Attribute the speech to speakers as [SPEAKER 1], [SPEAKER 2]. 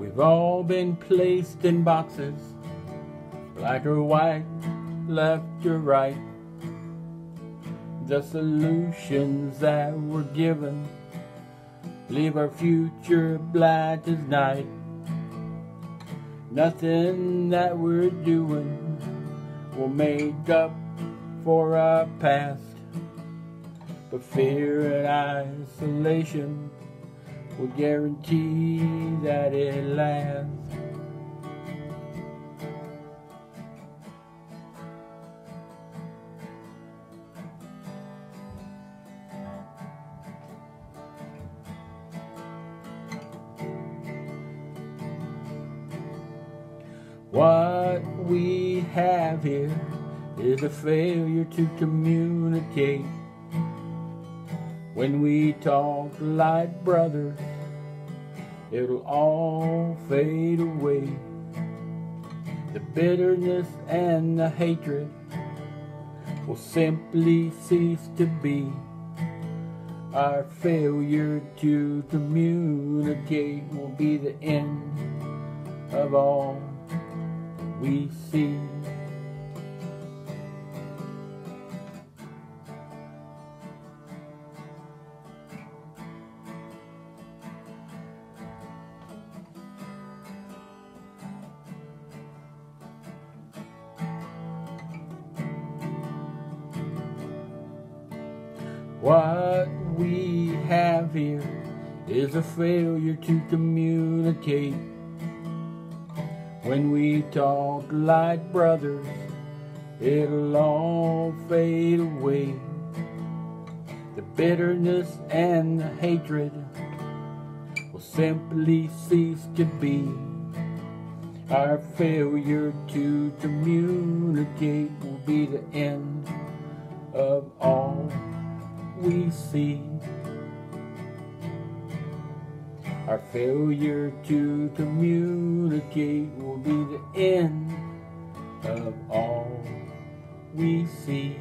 [SPEAKER 1] We've all been placed in boxes, black or white, left or right. The solutions that were given leave our future black as night. Nothing that we're doing will make up for our past. But fear and isolation will guarantee that it lasts. What we have here is a failure to communicate. When we talk like brothers, it'll all fade away. The bitterness and the hatred will simply cease to be. Our failure to communicate will be the end of all we see. What we have here is a failure to communicate. When we talk like brothers, it'll all fade away. The bitterness and the hatred will simply cease to be. Our failure to communicate will be the end of all we see. Our failure to communicate will be the end of all we see.